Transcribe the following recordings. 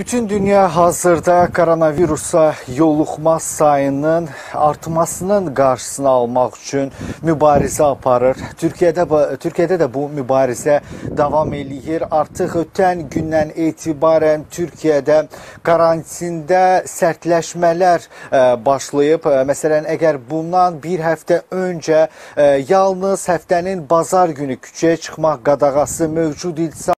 Bütün dünya hazırda koronavirusa yoluxma sayının artmasının qarşısını almaq üçün mübarizə aparır. Türkiyədə Türkiyədə də bu mübarizə davam eləyir. Artıq ötən gündən etibarən Türkiyədə karantində sərtləşmələr ə, başlayıb. Ə, məsələn, əgər bundan bir həftə öncə ə, yalnız həftənin bazar günü küçəyə çıxmaq qadağası mövcud idisə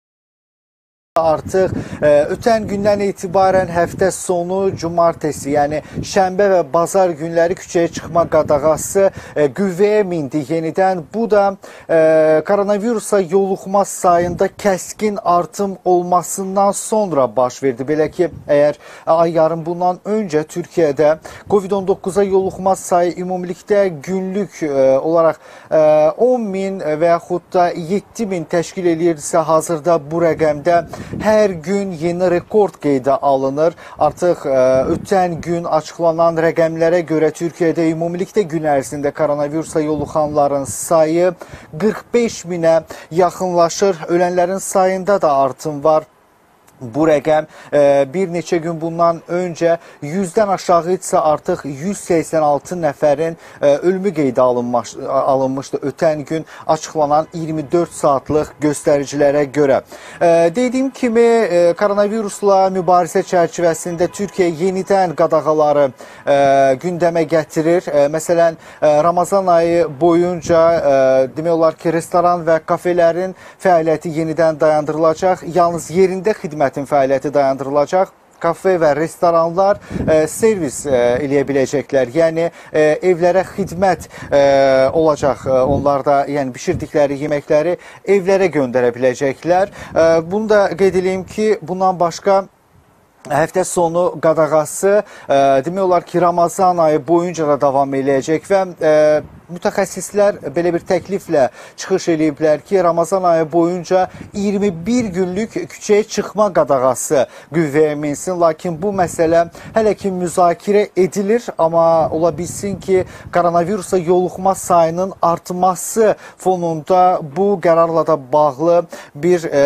Artıq ə, e, ötən gündən etibarən həftə sonu cumartesi, yəni şənbə və bazar günləri küçəyə çıxma qadağası ə, e, qüvvəyə mindi yenidən. Bu da ə, e, koronavirusa yoluxma sayında kəskin artım olmasından sonra baş verdi. Belə ki, əgər ay yarım bundan öncə Türkiyədə COVID-19-a yoluxma sayı ümumilikdə günlük ə, olaraq ə, 10 min və yaxud da 7 min təşkil eləyirdisə, hazırda bu rəqəmdə hər gün yeni rekord qeydə alınır. Artıq ə, e, ötən gün açıqlanan rəqəmlərə görə Türkiyədə ümumilikdə gün ərzində koronavirusa yoluxanların sayı 45 minə yaxınlaşır. Ölənlərin sayında da artım var. Bu rəqəm e, bir neçə gün bundan öncə 100-dən aşağı idisə artıq 186 nəfərin e, ölümü qeydə alınmış, alınmışdı ötən gün açıqlanan 24 saatlıq göstəricilərə görə. E, dediyim kimi koronavirusla mübarizə çərçivəsində Türkiyə yenidən qadağaları gündəmə gətirir. Məsələn, Ramazan ayı boyunca demək olar ki, restoran və kafelerin fəaliyyəti yenidən dayandırılacaq. Yalnız yerində xidmət xidmətin fəaliyyəti dayandırılacaq kafe və restoranlar e, servis e, eləyə biləcəklər. Yəni e, evlərə xidmət e, olacaq. Onlar da yəni bişirdikləri yeməkləri evlərə göndərə biləcəklər. E, bunu da qeyd edeyim ki, bundan başqa həftə sonu qadağası e, demək olar ki, Ramazan ayı boyunca da davam eləyəcək və e, mütəxəssislər belə bir təkliflə çıxış eləyiblər ki, Ramazan ayı boyunca 21 günlük küçəyə çıxma qadağası qüvvəyə minsin. Lakin bu məsələ hələ ki müzakirə edilir, amma ola bilsin ki, koronavirusa yoluxma sayının artması fonunda bu qərarla da bağlı bir e,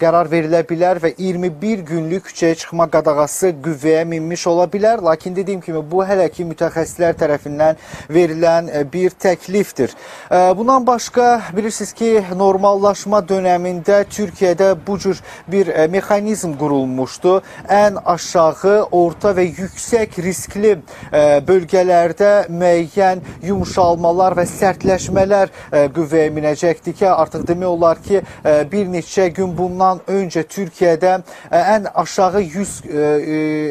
qərar verilə bilər və 21 günlük küçəyə çıxma qadağası qüvvəyə minmiş ola bilər. Lakin dediyim kimi, bu hələ ki mütəxəssislər tərəfindən verilən bir təklifdir. Bundan başqa bilirsiniz ki, normallaşma dönəmində Türkiyədə bu cür bir mexanizm qurulmuşdu. Ən aşağı, orta və yüksək riskli bölgələrdə müəyyən yumşalmalar və sərtləşmələr qüvvəyə minəcəkdir ki, artıq demək olar ki, bir neçə gün bundan öncə Türkiyədə ən aşağı 100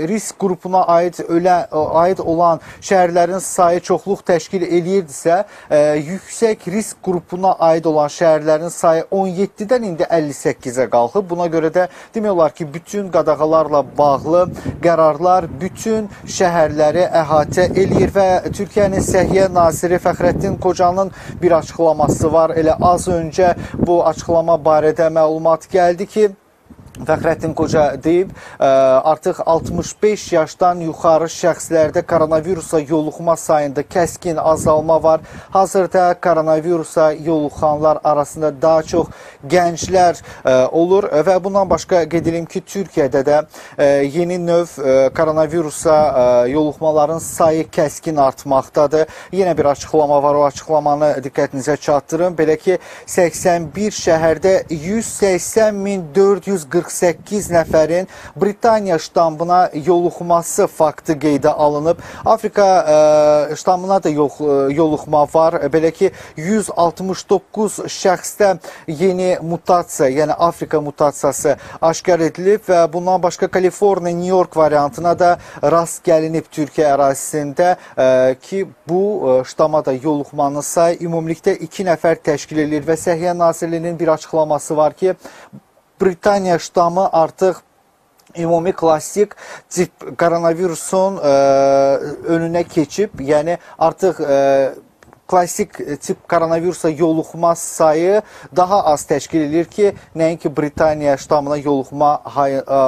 risk qrupuna aid ölə aid olan şəhərlərin sayı çoxluq təşkil eləyir eləyirdisə, ə, e, yüksək risk qrupuna aid olan şəhərlərin sayı 17-dən indi 58-ə qalxıb. Buna görə də demək olar ki, bütün qadağalarla bağlı qərarlar bütün şəhərləri əhatə eləyir və Türkiyənin Səhiyyə naziri Fəxrəddin Qocanın bir açıqlaması var. Elə az öncə bu açıqlama barədə məlumat gəldi ki, Fəxrəddin Qoca deyib, artıq 65 yaşdan yuxarı şəxslərdə koronavirusa yoluxma sayında kəskin azalma var. Hazırda koronavirusa yoluxanlar arasında daha çox gənclər olur və bundan başqa qeyd edim ki, Türkiyədə də yeni növ koronavirusa yoluxmaların sayı kəskin artmaqdadır. Yenə bir açıqlama var, o açıqlamanı diqqətinizə çatdırım. Belə ki, 81 şəhərdə 180 min 440 48 nəfərin Britaniya ştammına yoluxması faktı qeydə alınıb. Afrika ə, e, ştammına da yox, e, yoluxma var. Belə ki 169 şəxsdə yeni mutasiya, yəni Afrika mutasiyası aşkar edilib və bundan başqa Kaliforniya, New York variantına da rast gəlinib Türkiyə ərazisində ə, e, ki bu ə, ştama da yoluxmanın sayı ümumilikdə 2 nəfər təşkil edir və Səhiyyə Nazirliyinin bir açıqlaması var ki Britaniya ştamı artıq ümumi klassik tip koronavirusun ə, önünə keçib, yəni artıq ə, e, klassik tip koronavirusa yoluxma sayı daha az təşkil edir ki, nəinki Britaniya ştamına yoluxma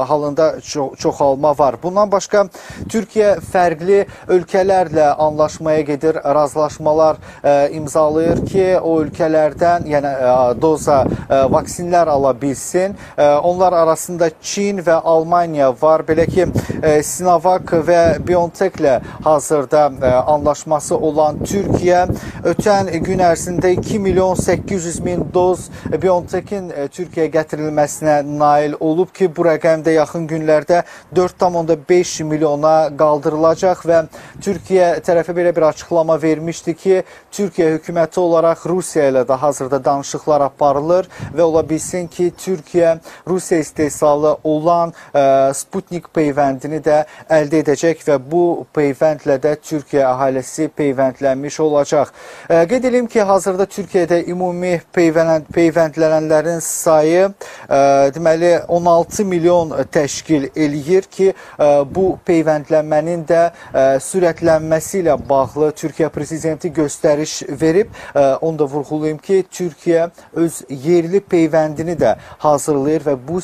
halında ço çoxalma var. Bundan başqa Türkiyə fərqli ölkələrlə anlaşmaya gedir, razılaşmalar ə, imzalayır ki, o ölkələrdən, yəni ə, doza ə, vaksinlər ala bilsin. Ə, onlar arasında Çin və Almaniya var. Belə ki, ə, Sinovac və BioNTech-lə hazırda ə, anlaşması olan Türkiyə ötən gün ərzində 2 milyon 800 min doz BioNTech-in Türkiyəyə gətirilməsinə nail olub ki, bu rəqəm də yaxın günlərdə 4,5 milyona qaldırılacaq və Türkiyə tərəfi belə bir açıqlama vermişdi ki, Türkiyə hökuməti olaraq Rusiya ilə də hazırda danışıqlar aparılır və ola bilsin ki, Türkiyə Rusiya istehsalı olan ə, Sputnik peyvəndini də əldə edəcək və bu peyvəndlə də Türkiyə əhalisi peyvəndlənmiş olacaq. Qeyd edim ki, hazırda Türkiyədə ümumi peyvənd, peyvəndlənənlərin sayı ə, deməli 16 milyon təşkil eləyir ki, ə, bu peyvəndlənmənin də ə, sürətlənməsi ilə bağlı Türkiyə prezidenti göstəriş verib. Onu da vurğulayım ki, Türkiyə öz yerli peyvəndini də hazırlayır və bu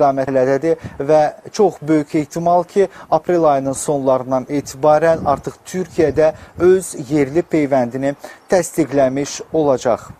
istiqamətlərdədir və çox böyük ehtimal ki, aprel ayının sonlarından etibarən artıq Türkiyədə öz yerli peyvəndini təsdiqləmiş olacaq.